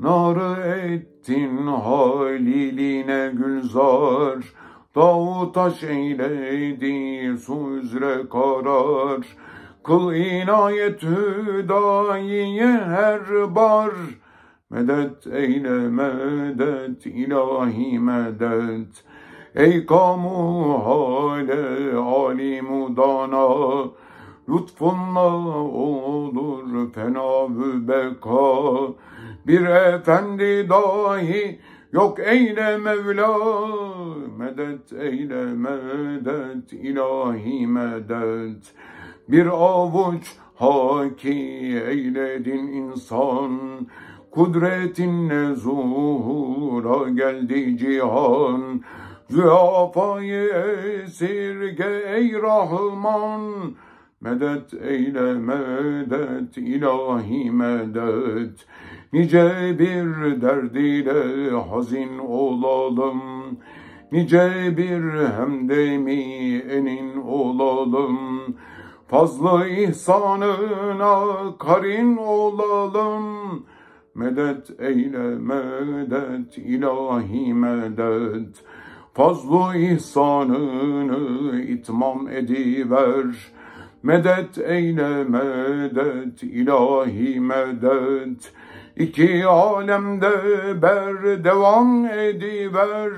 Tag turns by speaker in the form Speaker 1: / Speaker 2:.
Speaker 1: Narı ettin haliline gülzar, Dağ taş eyledi su üzere karar. Kıl inayet hüdayiye her bar. Medet eyle medet ilahi medet. Ey kamu hale alimu dana. Lütfunla olur fena beka. Bir efendi dahi yok eyle Mevla. Medet eyle medet ilahi medet. Bir avuç haki eyledin insan. Kudretinle zuhura geldi cihan. Züafayı esirge ey Rahman. Medet eyle medet ilahi medet. Nice bir derdiyle hazin olalım. Nice bir hemdemi enin olalım. Fazla ihsanına karin olalım. Medet eyle medet ilahi medet. Fazlu ihsanını itmam ediver. Medet eyle medet ilahi medet. İki alemde ber devam ediver.